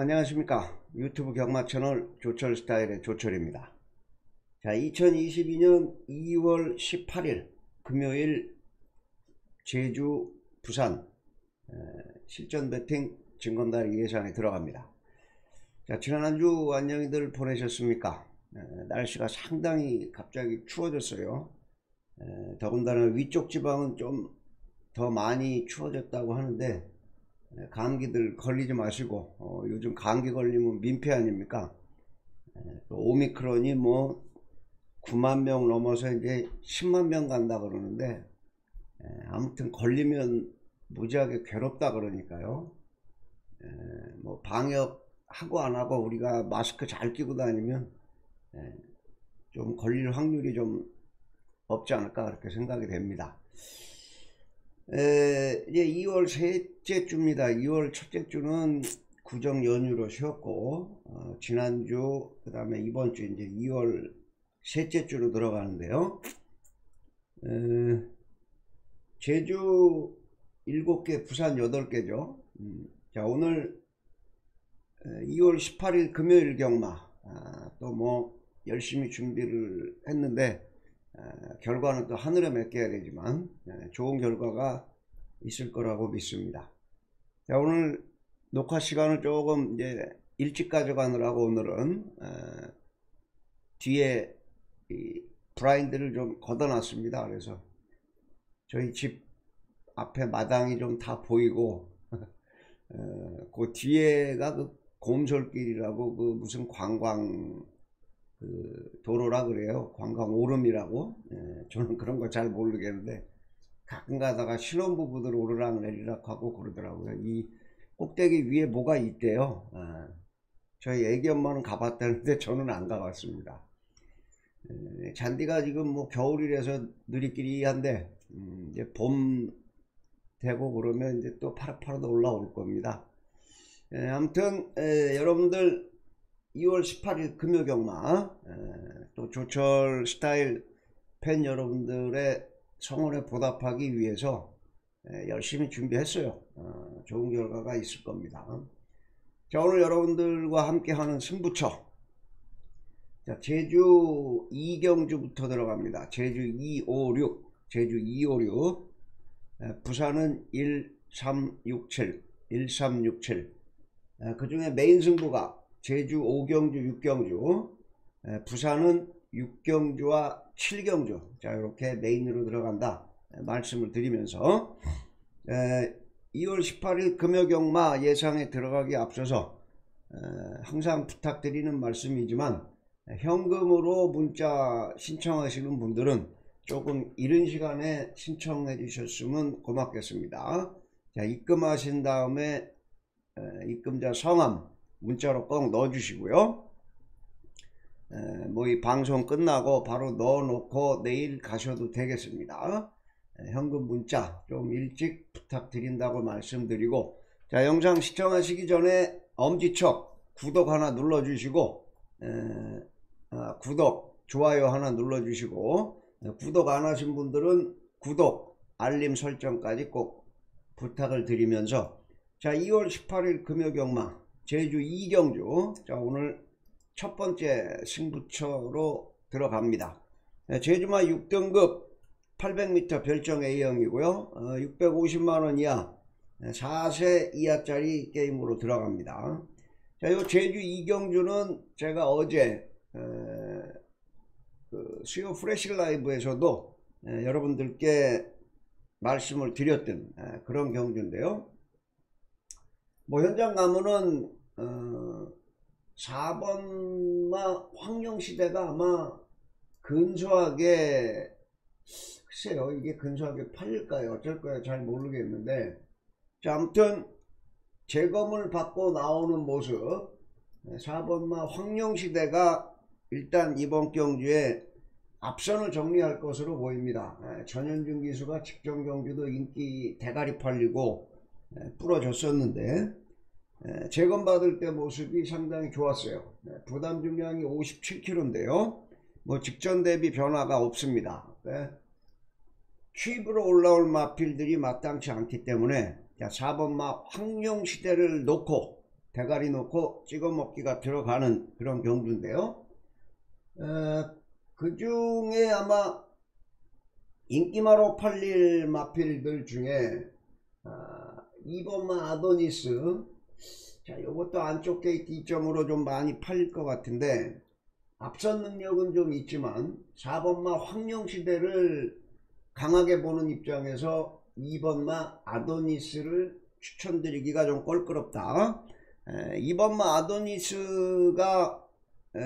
안녕하십니까. 유튜브 경마 채널 조철 스타일의 조철입니다. 자 2022년 2월 18일 금요일 제주 부산 실전 배팅 증검다리 예상에 들어갑니다. 자 지난 한 주 안녕히들 보내셨습니까? 날씨가 상당히 갑자기 추워졌어요. 더군다나 위쪽 지방은 좀 더 많이 추워졌다고 하는데 예, 감기들 걸리지 마시고 어, 요즘 감기 걸리면 민폐 아닙니까? 에, 예, 오미크론이 뭐 9만 명 넘어서 이제 10만 명 간다 그러는데 에, 예, 아무튼 걸리면 무지하게 괴롭다 그러니까요. 뭐 방역 하고 안 하고 우리가 마스크 잘 끼고 다니면 좀 걸릴 확률이 좀 없지 않을까 그렇게 생각이 됩니다 에, 이제 2월 셋째 주입니다. 2월 첫째 주는 구정 연휴로 쉬었고 어, 지난주 그 다음에 이번 주 이제 2월 셋째 주로 들어가는데요. 에, 제주 7개 부산 8개죠. 음, 자 오늘 2월 18일 금요일 경마 아, 또뭐 열심히 준비를 했는데 결과는 또 하늘에 맡겨야 되지만 좋은 결과가 있을 거라고 믿습니다. 자, 오늘 녹화 시간을 조금 이제 일찍 가져가느라고 오늘은 뒤에 브라인드를 좀 걷어놨습니다. 그래서 저희 집 앞에 마당이 좀 다 보이고 그 뒤에가 그 곰솔길이라고 그 무슨 관광 그 도로라 그래요. 관광 오름이라고. 예, 저는 그런 거 잘 모르겠는데 가끔 가다가 신혼부부들 오르락 내리락 하고 그러더라고요. 이 꼭대기 위에 뭐가 있대요. 아, 저희 애기 엄마는 가봤다는데 저는 안 가봤습니다. 예, 잔디가 지금 뭐 겨울이라서 느리끼리한데 음, 이제 봄 되고 그러면 이제 또 파릇파릇 올라올 겁니다. 예, 아무튼 에, 여러분들 2월 18일 금요 경마 또 조철 스타일 팬 여러분들의 성원에 보답하기 위해서 열심히 준비했어요. 어, 좋은 결과가 있을 겁니다. 자 오늘 여러분들과 함께 하는 승부처 자 제주 이경주부터 들어갑니다. 제주 256 제주 256 부산은 1367 1367 그 중에 메인 승부가 제주 5경주 6경주. 부산은 6경주와 7경주. 자 이렇게 메인으로 들어간다. 말씀을 드리면서. 2월 18일 금요경마 예상에 들어가기 앞서서 항상 부탁드리는 말씀이지만 현금으로 문자 신청하시는 분들은 조금 이른 시간에 신청해 주셨으면 고맙겠습니다. 자 입금하신 다음에 입금자 성함 문자로 꼭 넣어주시고요. 뭐 이 방송 끝나고 바로 넣어놓고 내일 가셔도 되겠습니다. 현금 문자 좀 일찍 부탁드린다고 말씀드리고 자 영상 시청하시기 전에 엄지척 구독 하나 눌러주시고 에, 아, 구독 좋아요 하나 눌러주시고 구독 안 하신 분들은 구독 알림 설정까지 꼭 부탁을 드리면서 자 2월 18일 금요경마 제주 이경주. 자 오늘 첫 번째 승부처로 들어갑니다. 네, 제주마 6등급 800m 별정 A형이고요. 어, 650만원 이하 4세 이하짜리 게임으로 들어갑니다. 자, 요 제주 이경주는 제가 어제 에, 그 수요 프레시 라이브에서도 에, 여러분들께 말씀을 드렸던 에, 그런 경주인데요. 뭐 현장 가면은 어, 4번마 황룡시대가 아마 근소하게 글쎄요 이게 근소하게 팔릴까요? 어쩔까요? 잘 모르겠는데. 자 아무튼 재검을 받고 나오는 모습. 4번마 황룡시대가 일단 이번 경주에 앞선을 정리할 것으로 보입니다. 전현중 기수가 직전 경주도 인기 대가리 팔리고 부러졌었는데 재검받을 때 모습이 상당히 좋았어요. 부담 중량이 57kg인데요. 뭐 직전 대비 변화가 없습니다. 추입으로 올라올 마필들이 마땅치 않기 때문에 4번 마 황룡시대를 놓고 대가리 놓고 찍어 먹기가 들어가는 그런 경주인데요. 그 중에 아마 인기마로 팔릴 마필들 중에 아, 2번마 아도니스 자 이것도 안쪽 게이트 이점으로 좀 많이 팔릴 것 같은데 앞선 능력은 좀 있지만 4번마 황룡시대를 강하게 보는 입장에서 2번마 아도니스를 추천드리기가 좀 껄끄럽다. 에, 2번마 아도니스가 에,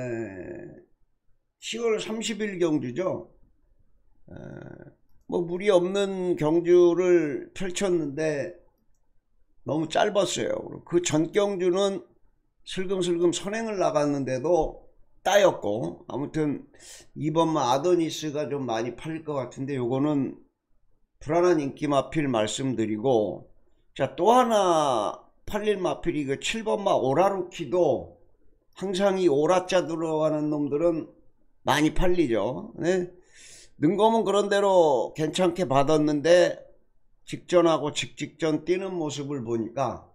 10월 30일 경주죠. 에, 뭐 무리 없는 경주를 펼쳤는데 너무 짧았어요. 그 전 경주는 슬금슬금 선행을 나갔는데도 따였고 아무튼 이번만 아도니스가 좀 많이 팔릴 것 같은데 요거는 불안한 인기 마필 말씀드리고 자 또 하나 팔릴 마필이 그 7번마 오라루키도 항상 이 오라자 들어가는 놈들은 많이 팔리죠 네? 능검은 그런대로 괜찮게 받았는데 직전하고 직직전 뛰는 모습을 보니까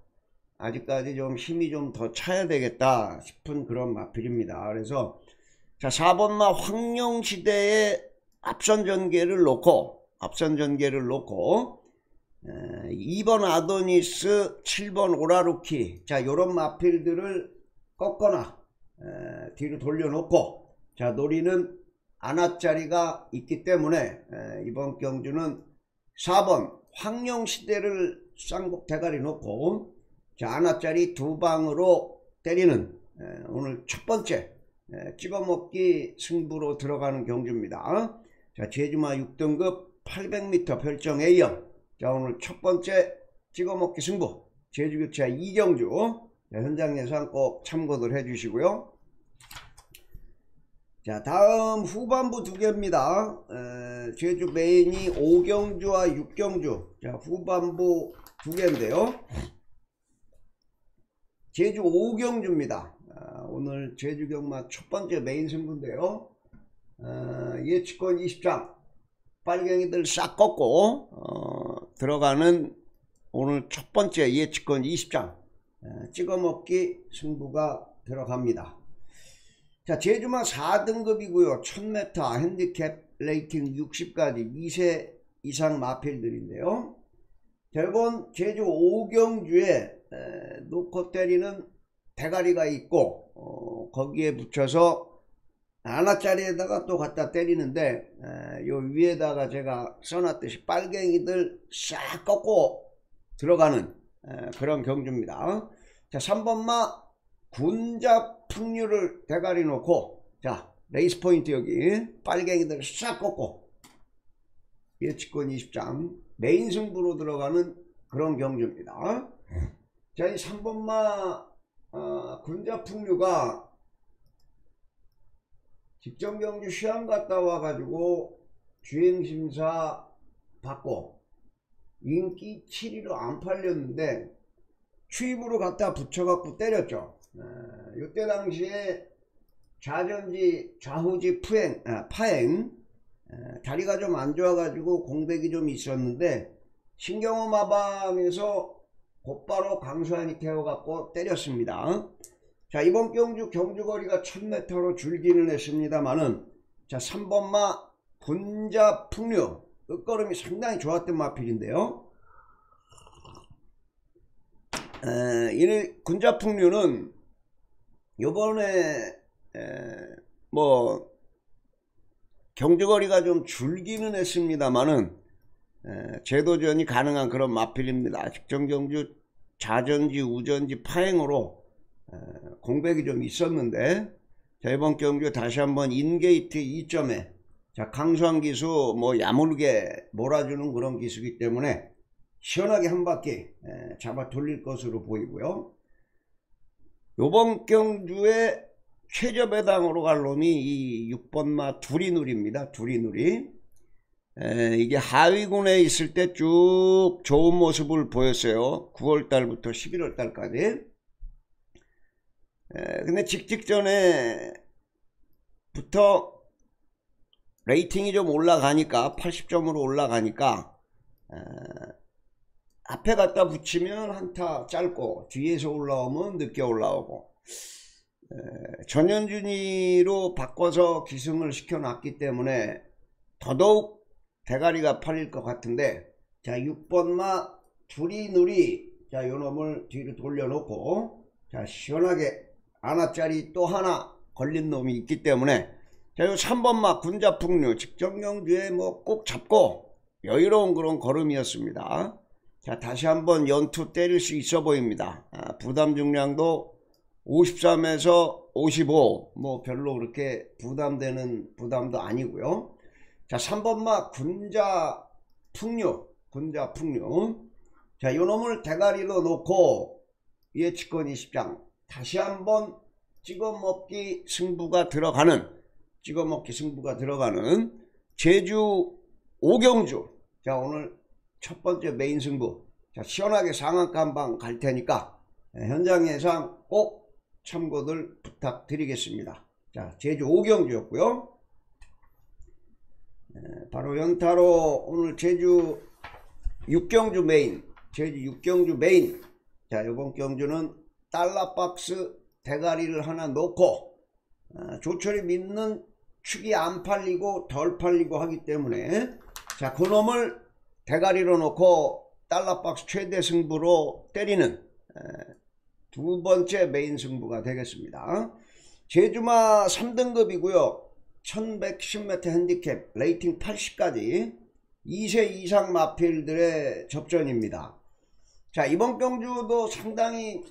아직까지 좀 힘이 좀 더 차야 되겠다 싶은 그런 마필입니다. 그래서 자 4번마 황룡시대의 앞선 전개를 놓고 앞선 전개를 놓고 에, 2번 아도니스 7번 오라루키 자 요런 마필들을 꺾거나 에, 뒤로 돌려놓고 자 노리는 안압자리가 있기 때문에 에, 이번 경주는 4번 황룡시대를 쌍곡 대가리 놓고 자 하나짜리 두 방으로 때리는 에, 오늘 첫 번째 에, 찍어먹기 승부로 들어가는 경주입니다. 자 제주마 6등급 800m 별정 A형 자 오늘 첫 번째 찍어먹기 승부 제주교차 이경주 자, 현장 예상 꼭 참고들 해주시고요. 자 다음 후반부 두 개입니다. 에, 제주 메인이 5경주와 6경주 자 후반부 두 개인데요. 제주 5경주입니다. 아, 오늘 제주 경마 첫 번째 메인 승부인데요. 아, 예측권 20장 빨갱이들 싹 꺾고 어, 들어가는 오늘 첫 번째 예측권 20장 아, 찍어먹기 승부가 들어갑니다. 자 제주마 4등급이고요. 1000m 핸디캡 rating 60까지 2세 이상 마필들인데요. 자, 이번 제주 5경주에 에, 놓고 때리는 대가리가 있고 어, 거기에 붙여서 하나짜리에다가 또 갖다 때리는데 에, 요 위에다가 제가 써놨듯이 빨갱이들 싹 꺾고 들어가는 에, 그런 경주입니다. 자 3번마 군자 풍류를 대가리 놓고 자 레이스 포인트 여기 빨갱이들 싹 꺾고 예측권 20장 메인 승부로 들어가는 그런 경주입니다. 자, 이 3번마 어, 군자풍류가 직전 경주 시험 갔다 와가지고 주행심사 받고 인기 7위로 안 팔렸는데 추입으로 갖다 붙여갖고 때렸죠. 어, 이때 당시에 좌전지 좌후지 푸행, 아, 파행 에, 다리가 좀 안 좋아가지고 공백이 좀 있었는데 신경호 마방에서 곧바로 강수환이 태워갖고 때렸습니다. 자 이번 경주 경주거리가 1000m로 줄기는 했습니다만은 자 3번마 분자 풍류 끝걸음이 상당히 좋았던 마필인데요. 에, 이 군자 풍류는 요번에 에, 뭐 경주거리가 좀 줄기는 했습니다만은 재도전이 가능한 그런 마필입니다. 직전경주 좌전지 우전지 파행으로 에, 공백이 좀 있었는데 자, 이번 경주 다시 한번 인게이트 이점에 자 강수한 기수 뭐 야물게 몰아주는 그런 기수기 때문에 시원하게 한 바퀴 에, 잡아 돌릴 것으로 보이고요. 요번 경주에 최저배당으로 갈 놈이 이 6번마 두리누리입니다. 두리누리. 에, 이게 하위군에 있을 때 쭉 좋은 모습을 보였어요. 9월달부터 11월달까지. 근데 직직전에 부터 레이팅이 좀 올라가니까 80점으로 올라가니까 에, 앞에 갖다 붙이면 한타 짧고 뒤에서 올라오면 늦게 올라오고. 에, 전현준이로 바꿔서 기승을 시켜놨기 때문에 더더욱 대가리가 팔릴 것 같은데 자 6번마 두리누리 자 요놈을 뒤로 돌려놓고 자 시원하게 하나짜리 또 하나 걸린 놈이 있기 때문에 자 요 3번마 군자풍류 직정경주에 뭐 꼭 잡고 여유로운 그런 걸음이었습니다 자 다시 한번 연투 때릴 수 있어 보입니다. 아, 부담 중량도 53에서 55 뭐 별로 그렇게 부담되는 부담도 아니고요. 자 3번마 군자 풍류 군자 풍류. 자 요놈을 대가리로 놓고 예측권 20장. 다시 한번 찍어먹기 승부가 들어가는 찍어먹기 승부가 들어가는 제주 오경주. 자 오늘 첫 번째 메인 승부. 자 시원하게 상한가 한방 갈 테니까 예, 현장 예상 꼭 참고들 부탁드리겠습니다. 자 제주 오경주였고요. 예, 바로 연타로 오늘 제주 육경주 메인 제주 육경주 메인. 자 이번 경주는 달러박스 대가리를 하나 놓고 아, 조철이 믿는 축이 안 팔리고 덜 팔리고 하기 때문에 자 그놈을 대가리로 놓고 달러박스 최대 승부로 때리는 두 번째 메인 승부가 되겠습니다. 제주마 3등급이고요. 1110m 핸디캡 rating 80까지 2세 이상 마필들의 접전입니다. 자 이번 경주도 상당히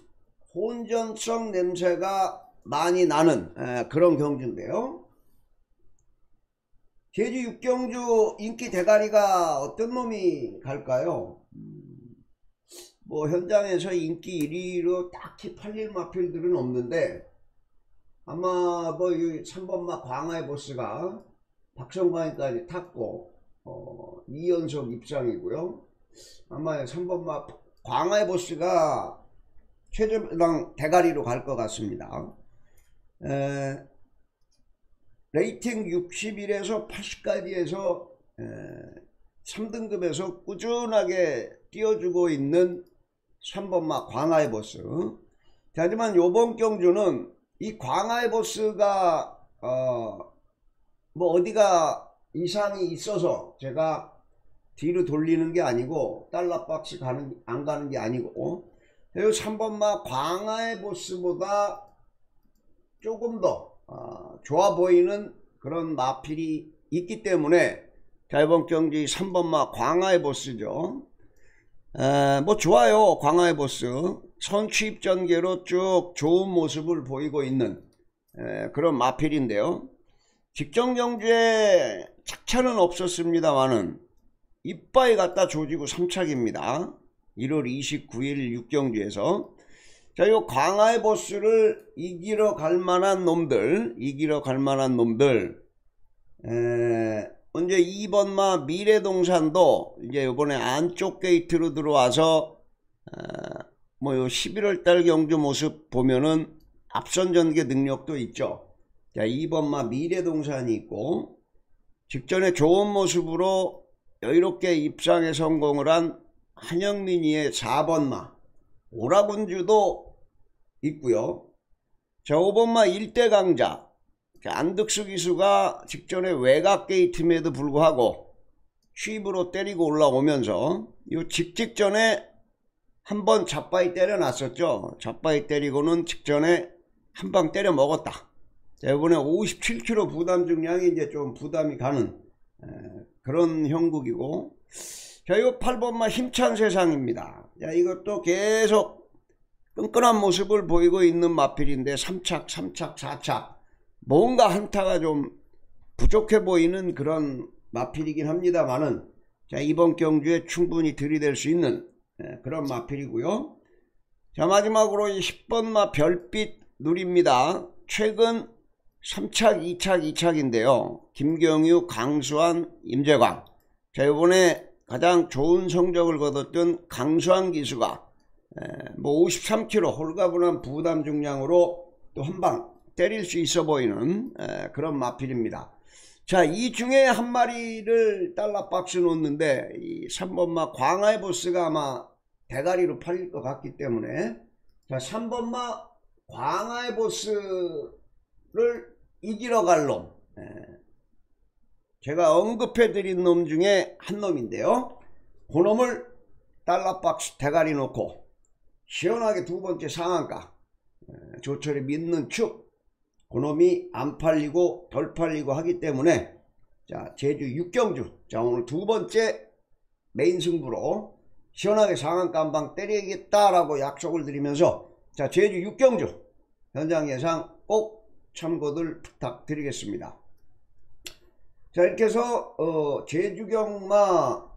혼전성 냄새가 많이 나는 에, 그런 경주인데요. 제주 육경주 인기 대가리가 어떤 놈이 갈까요? 음, 뭐 현장에서 인기 1위로 딱히 팔릴 마필들은 없는데 아마 뭐 3번마 광화의 보스가 박성광이까지 탔고 어, 2연속 입상이고요. 아마 3번마 광화의 보스가 최저배당 대가리로 갈 것 같습니다. 에, rating 61에서 80까지 해서 에, 3등급에서 꾸준하게 띄워주고 있는 3번마 광화의 보스. 하지만 요번 경주는 이 광화의 보스가 어, 뭐 어디가 이상이 있어서 제가 뒤로 돌리는 게 아니고 달러박스 가는 안 가는 게 아니고 그리고 3번마 광화의 보스보다 조금 더 어, 좋아 보이는 그런 마필이 있기 때문에 자 이번 경기 3번마 광화의 보스죠. 에, 뭐 좋아요 광화의 보스. 선취입 전개로 쭉 좋은 모습을 보이고 있는 에, 그런 마필인데요. 직전 경주에 착차는 없었습니다만은 이빠이 갖다 조지고 3착입니다. 1월 29일 육경주에서 자, 요 강화의 보스를 이기러 갈 만한 놈들, 이기러 갈 만한 놈들, 에, 언제 2번마 미래동산도 이제 요번에 안쪽 게이트로 들어와서, 뭐요 11월 달 경주 모습 보면은 앞선 전개 능력도 있죠. 자, 2번마 미래동산이 있고, 직전에 좋은 모습으로 여유롭게 입상에 성공을 한 한영민이의 4번마 오라군주도 있고요. 자 5번마 일대 강자 안득수 기수가 직전에 외곽 게이트임에도 불구하고 취입으로 때리고 올라오면서 이 직직전에 한 번 잡바이 때려놨었죠. 잡바이 때리고는 직전에 한 방 때려 먹었다. 자, 이번에 57kg 부담 중량이 이제 좀 부담이 가는 그런 형국이고 자, 이거 8번마 힘찬 세상입니다. 자, 이것도 계속 끈끈한 모습을 보이고 있는 마필인데 3착, 3착, 4착 뭔가 한타가 좀 부족해 보이는 그런 마필이긴 합니다만은 자, 이번 경주에 충분히 들이댈 수 있는 예, 그런 마필이고요. 자, 마지막으로 이 10번 마 별빛 누립니다. 최근 3착, 2착, 2착인데요. 김경유, 강수환, 임재광. 자, 이번에 가장 좋은 성적을 거뒀던 강수환 기수가 뭐 53kg 홀가분한 부담 중량으로 또 한 방 때릴 수 있어 보이는 그런 마필입니다. 자, 이 중에 한 마리를 달러 박스 놓는데 이 3번마 광화의 보스가 아마 대가리로 팔릴 것 같기 때문에 자 3번마 광화의 보스를 이기러 갈 놈. 예. 제가 언급해 드린 놈 중에 한 놈인데요. 그 놈을 달러박스 대가리 놓고 시원하게 두 번째 상한가 예, 조철이 믿는 축 그놈이 안 팔리고 덜 팔리고 하기 때문에 자 제주 육경주 자 오늘 두 번째 메인 승부로 시원하게 상한가 한방 때리겠다라고 약속을 드리면서 자 제주 육경주 현장 예상 꼭 참고들 부탁드리겠습니다. 자 이렇게 해서 어, 제주경마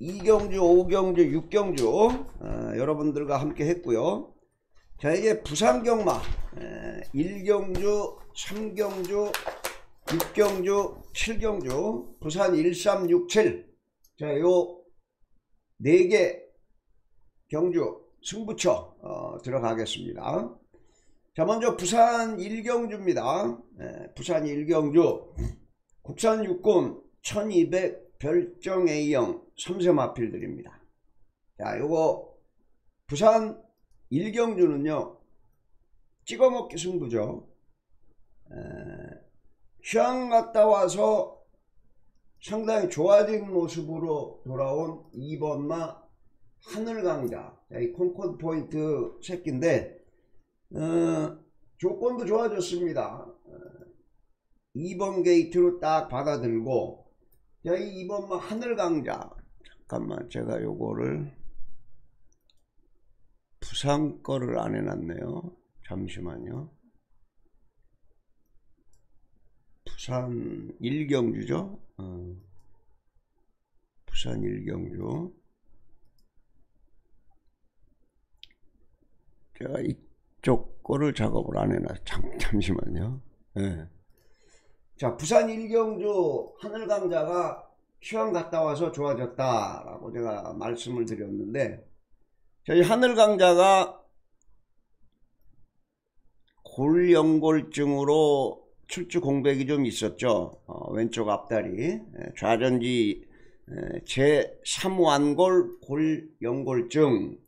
2경주, 5경주, 6경주 어, 여러분들과 함께 했고요. 자 이제 부산경마 1경주, 3경주, 6경주, 7경주 부산 1367 자 요 4개 경주 승부처 어, 들어가겠습니다. 자 먼저 부산 1경주입니다. 예, 부산 1경주 국산 육군 1200 별정 A형 3세 마필들입니다. 자 요거 부산 1경주는요 찍어먹기 승부죠. 에, 휴양 갔다 와서 상당히 좋아진 모습으로 돌아온 2번마 하늘강자 이 콘코드 포인트 새끼인데 어, 조건도 좋아졌습니다. 어, 2번 게이트로 딱 받아들고 자, 이 2번마 하늘강자 잠깐만 제가 요거를 부산 거를 안 해놨네요. 잠시만요. 부산 일경주죠. 어. 부산 일경주. 제가 이쪽 거를 작업을 안 해놨. 잠, 잠시만요. 네. 자, 부산 일경주 하늘강자가 휴양 갔다 와서 좋아졌다라고 제가 말씀을 드렸는데 저희 하늘강자가 골연골증으로 출주 공백이 좀 있었죠. 어, 왼쪽 앞다리 좌전지 제3완골 골연골증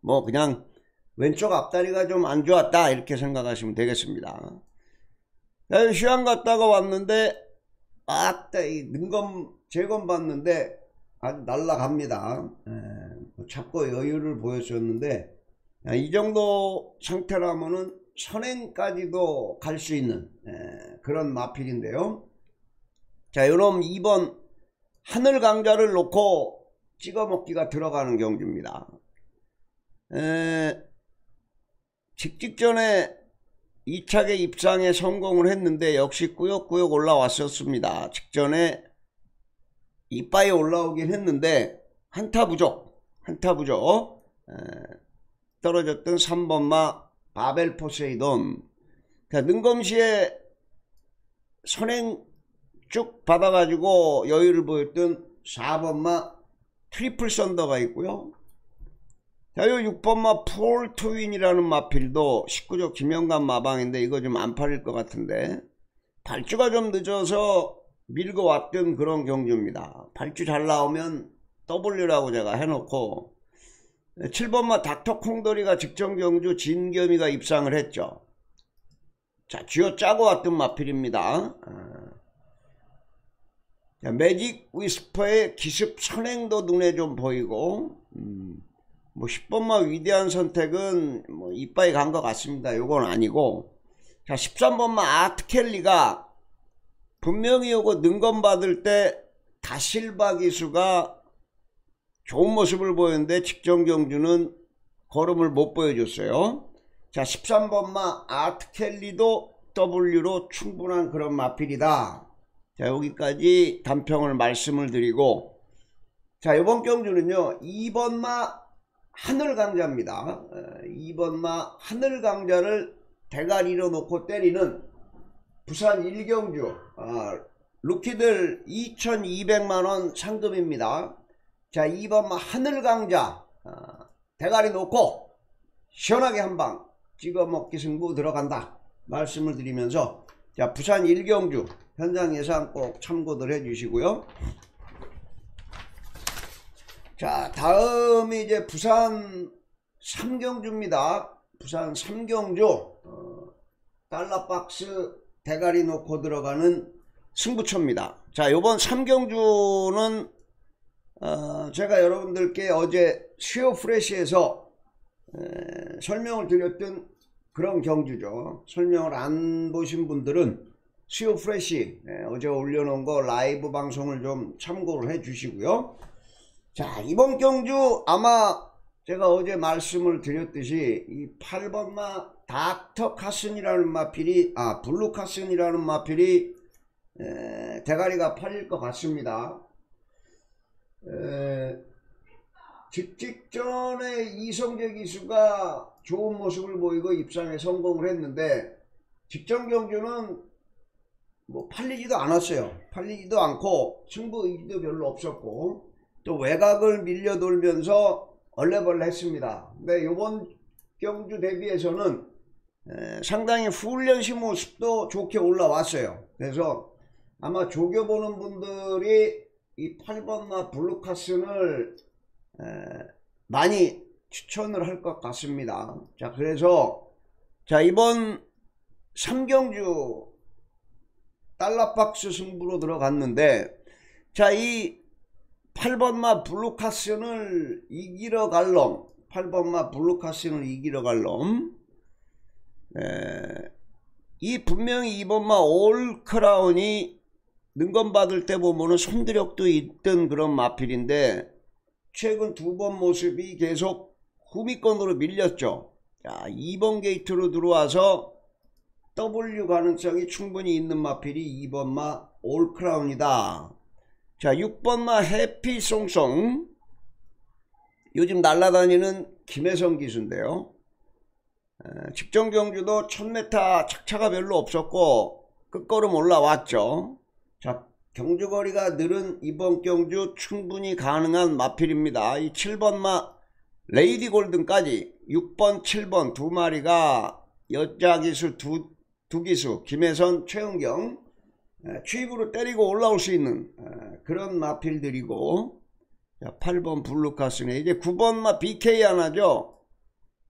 뭐 그냥 왼쪽 앞다리가 좀 안 좋았다 이렇게 생각하시면 되겠습니다. 휴양 갔다가 왔는데 아따 이 능검 재검 봤는데 아주 날라갑니다. 에, 잡고 여유를 보여줬는데 이 정도 상태라면은 선행까지도 갈 수 있는 에, 그런 마필인데요. 자, 요놈 2번 하늘 강자를 놓고 찍어 먹기가 들어가는 경주입니다. 에, 직직전에 2차계 입상에 성공을 했는데 역시 꾸역꾸역 올라왔었습니다. 직전에 이빠이 올라오긴 했는데 한타 부족 한타 부족 에, 떨어졌던 3번마 바벨 포세이돈 그러니까 능검시에 선행 쭉 받아가지고 여유를 보였던 4번마 트리플 썬더가 있고요. 자, 요 6번마 폴 트윈이라는 마필도 19조 김영관 마방인데 이거 좀 안 팔릴 것 같은데 발주가 좀 늦어서 밀고 왔던 그런 경주입니다. 발주 잘 나오면 W라고 제가 해놓고 7번마 닥터 콩돌이가 직전 경주 진겸이가 입상을 했죠. 자, 쥐어 짜고 왔던 마필입니다. 자, 매직 위스퍼의 기습 선행도 눈에 좀 보이고 음, 뭐 10번마 위대한 선택은 뭐 이빠이 간 것 같습니다. 요건 아니고 자 13번마 아트켈리가 분명히 요거 능검 받을 때 다실바 기수가 좋은 모습을 보였는데 직전 경주는 걸음을 못 보여줬어요. 자 13번마 아트켈리도 W로 충분한 그런 마필이다. 자 여기까지 단평을 말씀을 드리고 자 이번 경주는요 2번마 하늘 강자입니다. 2번마 하늘 강자를 대가리로 놓고 때리는 부산 일경주 아, 루키들 2200만원 상금입니다. 자 2번마 하늘 강자 아, 대가리 놓고 시원하게 한방 찍어먹기 승부 들어간다 말씀을 드리면서 자 부산 일경주 현장 예상 꼭 참고들 해주시고요. 자 다음이 이제 부산 삼경주입니다. 부산 삼경주 어, 달러박스 대가리 놓고 들어가는 승부처입니다. 자 요번 삼경주는 어, 제가 여러분들께 어제 시어 프레시에서 에, 설명을 드렸던 그런 경주죠. 설명을 안 보신 분들은 시오 프레시 예, 어제 올려놓은 거 라이브 방송을 좀 참고를 해 주시고요. 자 이번 경주 아마 제가 어제 말씀을 드렸듯이 이 8번마 닥터 카슨이라는 마필이 아 블루 카슨이라는 마필이 에, 대가리가 팔릴 것 같습니다. 에, 직직전에 이성재 기수가 좋은 모습을 보이고 입상에 성공을 했는데 직전 경주는 뭐 팔리지도 않았어요. 팔리지도 않고 승부 의지도 별로 없었고 또 외곽을 밀려 돌면서 얼레벌레 했습니다. 근데 이번 경주 대비해서는 상당히 훈련시 모습도 좋게 올라왔어요. 그래서 아마 조교보는 분들이 이 8번마 블루카슨을 많이 추천을 할 것 같습니다. 자 그래서 자 이번 3경주 달러박스 승부로 들어갔는데 자이 8번마 블루카슨을 이기러 갈 놈, 8번마 블루카슨을 이기러 갈 놈, 이 분명히 2번마 올크라운이 능건 받을 때 보면은 손드력도 있던 그런 마필인데 최근 두 번 모습이 계속 후미권으로 밀렸죠. 자, 2번 게이트로 들어와서 W 가능성이 충분히 있는 마필이 2번마 올크라운이다. 자 6번마 해피송송 요즘 날라다니는 김혜성 기수인데요. 직전 경주도 1000m 착차가 별로 없었고 끝걸음 올라왔죠. 자 경주거리가 늘은 이번 경주 충분히 가능한 마필입니다. 이 7번마 레이디 골든까지 6번 7번 두 마리가 여자 기수 두 두 기수 김혜선 최은경 취입으로 때리고 올라올 수 있는 그런 마필들이고 8번 블루카스네 이제 9번 마 BK 하나죠?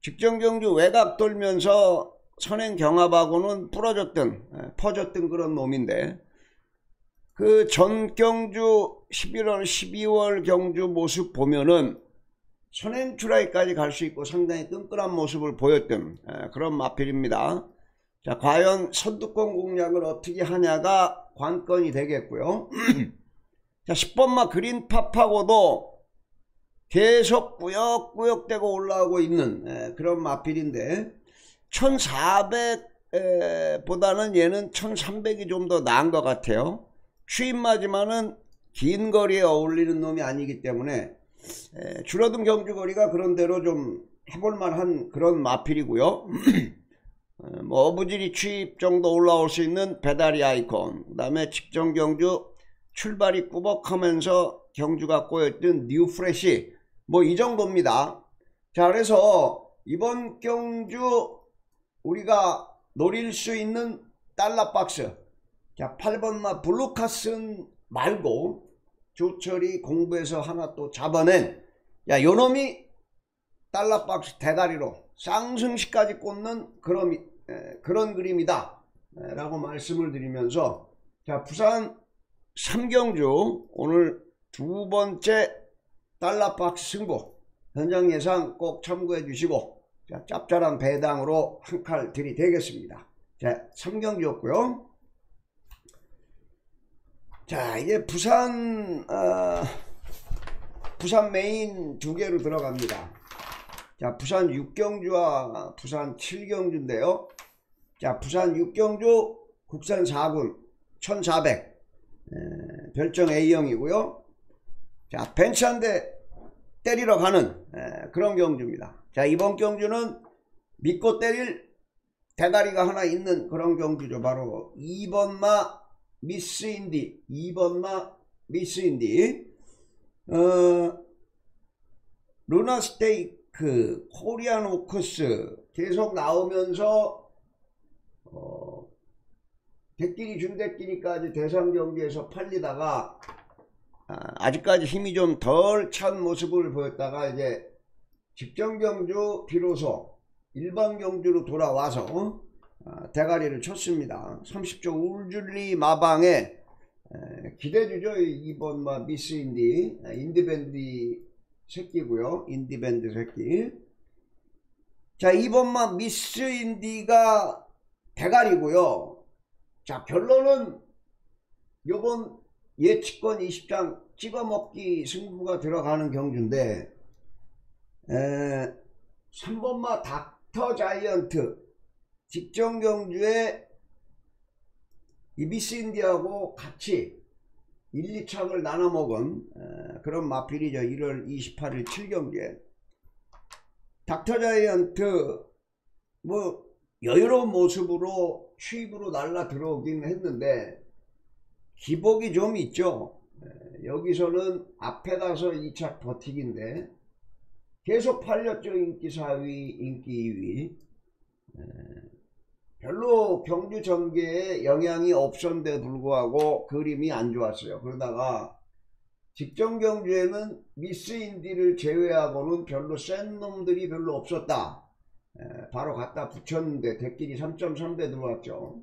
직전 경주 외곽 돌면서 선행 경합하고는 부러졌던 퍼졌던 그런 놈인데 그 전 경주 11월 12월 경주 모습 보면은 선행 트라이까지 갈 수 있고 상당히 끈끈한 모습을 보였던 그런 마필입니다. 자, 과연 선두권 공략을 어떻게 하냐가 관건이 되겠고요. 자, 10번마 그린팝하고도 계속 꾸역꾸역 되고 올라오고 있는 에, 그런 마필인데 1400 보다는 얘는 1300이 좀 더 나은 것 같아요. 취임마지만은 긴 거리에 어울리는 놈이 아니기 때문에 에, 줄어든 경주거리가 그런대로 좀 해볼만한 그런 마필이고요. 어, 뭐 어부지리 취입 정도 올라올 수 있는 배다리 아이콘 그 다음에 직전 경주 출발이 꾸벅하면서 경주가 꼬였던 뉴프레시 뭐 이 정도입니다. 자 그래서 이번 경주 우리가 노릴 수 있는 달러박스 자 8번마 블루카슨 말고 조철이 공부해서 하나 또 잡아낸 야 요놈이 달러박스 대가리로 쌍승시까지 꽂는 그런 그런 그림이다. 라고 말씀을 드리면서 자 부산 삼경주 오늘 두 번째 달러박스 승부. 현장 예상 꼭 참고해 주시고 자 짭짤한 배당으로 한 칼 들이대겠습니다. 자 삼경주였고요. 자 이제 부산 어, 부산 메인 두 개로 들어갑니다 자 부산 6경주와 부산 7경주인데요. 자 부산 6경주 국산 4군 1400 에, 별정 A형이고요. 자 벤츠 한대 때리러 가는 에, 그런 경주입니다. 자 이번 경주는 믿고 때릴 대가리가 하나 있는 그런 경주죠. 바로 2번마 미스인디 2번마 미스인디. 어, 루나스테이 크 코리안 오크스 계속 나오면서 어, 대끼리 준대끼리까지 대상 경기에서 팔리다가 아, 직까지 힘이 좀 덜 찬 모습을 보였다가 이제 직전 경주 비로소 일반 경주로 돌아와서 어? 아, 대가리를 쳤습니다. 30조 울즐리 마방에 에, 기대주죠. 2번 미스 인디 아, 인디밴드 새끼고요. 인디밴드 새끼. 자 2번만 미스 인디가 대가리고요. 자 결론은 요번 예측권 20장 찍어먹기 승부가 들어가는 경주인데 에, 3번마 닥터 자이언트 직전 경주에 이비스 인디하고 같이 1, 2착을 나눠 먹은 그런 마필이죠. 1월 28일 7경기에 닥터 자이언트 뭐 여유로운 모습으로 추입으로 날라 들어오긴 했는데 기복이 좀 있죠. 여기서는 앞에 가서 2차 버티기인데 계속 팔렸죠. 인기 4위, 인기 2위. 별로 경주 전개에 영향이 없었는데 불구하고 그림이 안 좋았어요. 그러다가 직전 경주에는 미스 인디를 제외하고는 별로 센 놈들이 별로 없었다. 바로 갖다 붙였는데 대끼리 3.3배 들어왔죠.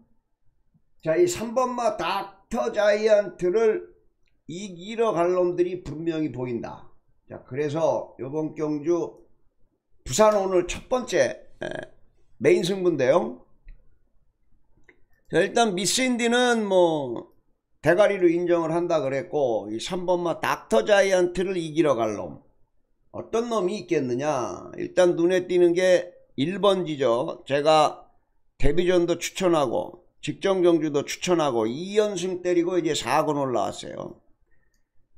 자, 이 3번마 닥터 자이언트를 이기러 갈 놈들이 분명히 보인다. 자, 그래서 요번 경주 부산 오늘 첫 번째 메인 승부인데요. 자, 일단 미스인디는 뭐 대가리로 인정을 한다 그랬고 이 3번마 닥터 자이언트를 이기러 갈 놈. 어떤 놈이 있겠느냐. 일단 눈에 띄는 게 1번지죠. 제가 데뷔전도 추천하고 직전 경주도 추천하고 2연승 때리고 이제 4권 올라왔어요.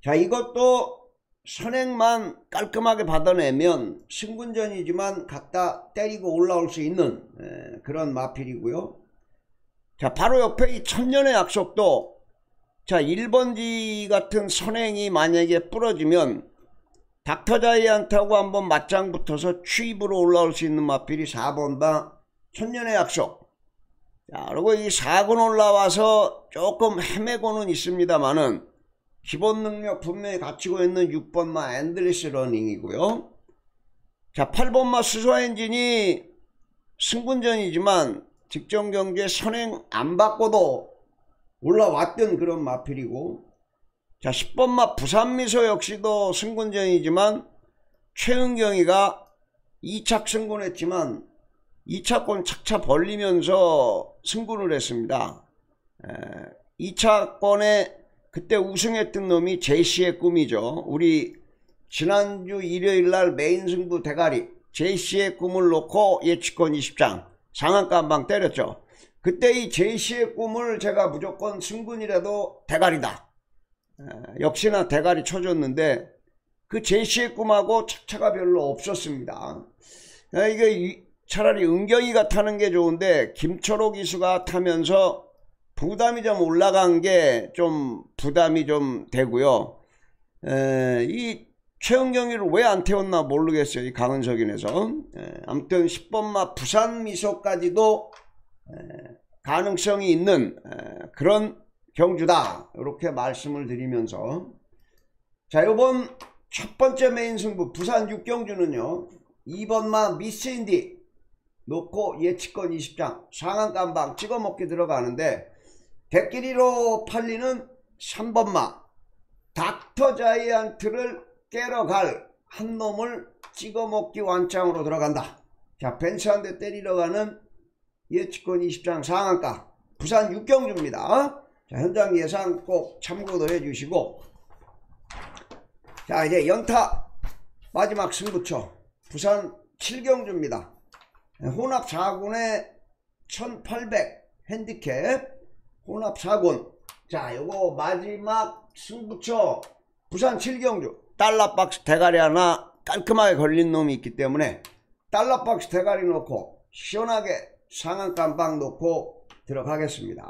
자 이것도 선행만 깔끔하게 받아내면 승군전이지만 갖다 때리고 올라올 수 있는 에, 그런 마필이고요. 자 바로 옆에 이 천년의 약속도 자 1번지 같은 선행이 만약에 부러지면 닥터자이한테하고 한번 맞짱 붙어서 추입으로 올라올 수 있는 마필이 4번마 천년의 약속 자, 그리고 이 4군 올라와서 조금 헤매고는 있습니다만은 기본 능력 분명히 갖추고 있는 6번마 앤들리스 러닝이고요. 자, 8번마 수소 엔진이 승군전이지만 직전 경기에 선행 안 받고도 올라왔던 그런 마필이고 자 10번 마 부산미소 역시도 승군전이지만 최은경이가 2착 승군했지만 2차권 착차 벌리면서 승부를 했습니다. 2차권에 그때 우승했던 놈이 제시의 꿈이죠. 우리 지난주 일요일날 메인 승부 대가리 제시의 꿈을 놓고 예측권 20장 상한가 한 방 때렸죠. 그때 이 제시의 꿈을 제가 무조건 승분이라도 대가리다. 역시나 대가리 쳐줬는데 그 제시의 꿈하고 착차가 별로 없었습니다. 이게 차라리 은경이가 타는 게 좋은데 김철호 기수가 타면서 부담이 좀 올라간 게 좀 부담이 좀 되고요. 에, 이 최은경이를 왜 안 태웠나 모르겠어요. 이 강은석인에서. 에, 아무튼 10번마 부산 미소까지도 에, 가능성이 있는 그런 경주다. 이렇게 말씀을 드리면서 자 요번 첫 번째 메인 승부 부산 6경주는요. 2번마 미스인디 놓고 예측권 20장 상한감방 찍어먹기 들어가는데 대끼리로 팔리는 3번마 닥터 자이언트를 깨러 갈 한 놈을 찍어먹기 완창으로 들어간다. 자 벤츠 한 대 때리러 가는 예측권 20장 상한가 부산 6경주입니다. 자 현장 예상 꼭 참고도 해주시고 자 이제 연타 마지막 승부처 부산 7경주입니다. 혼합 4군에 1800 핸디캡 혼합 4군 자 요거 마지막 승부처 부산 7경주 달러 박스 대가리 하나 깔끔하게 걸린 놈이 있기 때문에 달러 박스 대가리 놓고 시원하게 상한 깜빵 놓고 들어가겠습니다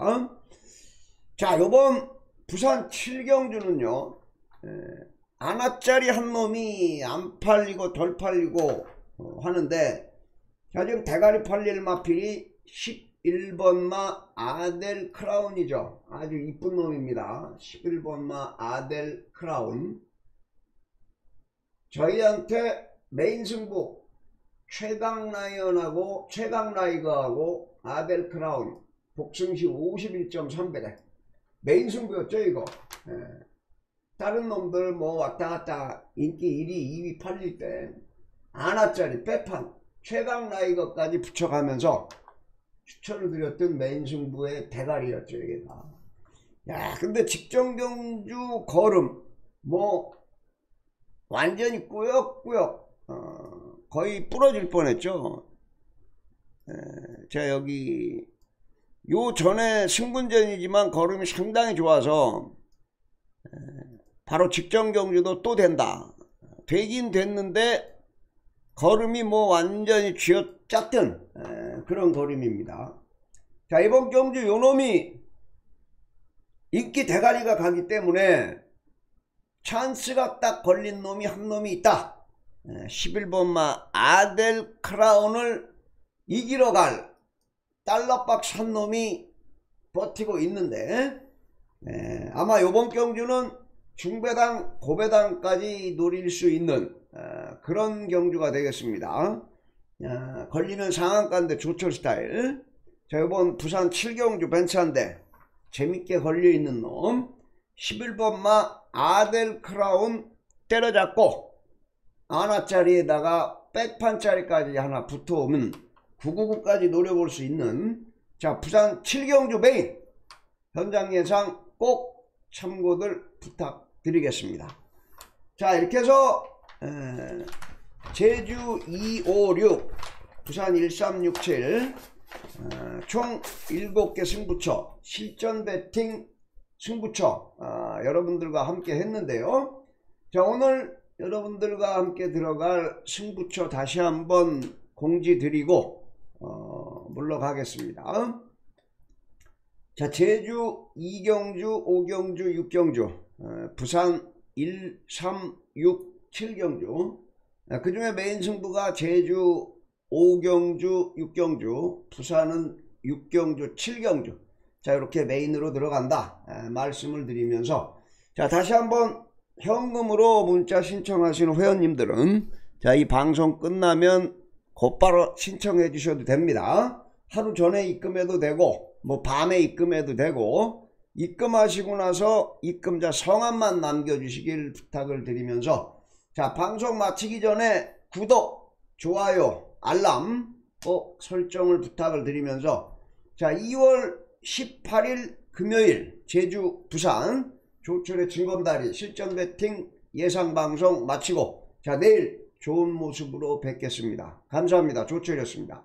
자 요번 부산 7경주는요 하나짜리 한 놈이 안 팔리고 덜 팔리고 어, 하는데 자 지금 대가리 팔릴 마필이 11번마 아델 크라운이죠. 아주 이쁜 놈입니다. 11번마 아델 크라운. 저희한테 메인 승부 최강 라이언하고 최강 라이거하고 아델 크라운 복승시 51.3배대 메인 승부였죠 이거 예. 다른 놈들 뭐 왔다갔다 인기 1위 2위 팔릴 때 아나짜리 빼판 최강 라이거까지 붙여가면서 추천을 드렸던 메인 승부의 대가리였죠 이게 다. 야 근데 직전 경주 걸음 뭐 완전히 꾸역꾸역 어, 거의 부러질 뻔했죠. 에, 제가 여기 요 전에 승분전이지만 걸음이 상당히 좋아서 에, 바로 직전 경주도 또 된다. 되긴 됐는데 걸음이 뭐 완전히 쥐어짰던 에, 그런 걸음입니다. 자 이번 경주 요놈이 인기 대가리가 가기 때문에 찬스가 딱 걸린 놈이 한 놈이 있다. 11번마 아델 크라운을 이기러 갈 달러박 산 놈이 버티고 있는데 에, 아마 요번 경주는 중배당 고배당까지 노릴 수 있는 어, 그런 경주가 되겠습니다. 야, 걸리는 상한가인데 조철 스타일 자 요번 부산 7경주 벤츠한데 재밌게 걸려있는 놈 11번마 아델 크라운 때려잡고 아나짜리에다가 백판짜리까지 하나 붙어오면 999까지 노려볼 수 있는 자 부산 7경주 메인 현장 예상 꼭 참고들 부탁드리겠습니다. 자 이렇게 해서 에, 제주 256 부산 1367 어, 총 7개 승부처 실전 배팅 승부처 어, 여러분들과 함께 했는데요. 자 오늘 여러분들과 함께 들어갈 승부처 다시 한번 공지 드리고 어, 물러가겠습니다. 자 제주 2경주 5경주 6경주 어, 부산 1, 3, 6, 7경주 아, 그 중에 메인 승부가 제주 5경주 6경주 부산은 6경주 7경주 자 이렇게 메인으로 들어간다. 아, 말씀을 드리면서. 자 다시 한번 현금으로 문자 신청하시는 회원님들은 자 이 방송 끝나면 곧바로 신청해 주셔도 됩니다. 하루 전에 입금해도 되고 뭐 밤에 입금해도 되고 입금하시고 나서 입금자 성함만 남겨주시길 부탁을 드리면서. 자 방송 마치기 전에 구독, 좋아요, 알람 꼭 설정을 부탁을 드리면서. 자 2월 18일 금요일 제주 부산 조철의 증검다리 실전 배팅 예상 방송 마치고 자 내일 좋은 모습으로 뵙겠습니다. 감사합니다. 조철이었습니다.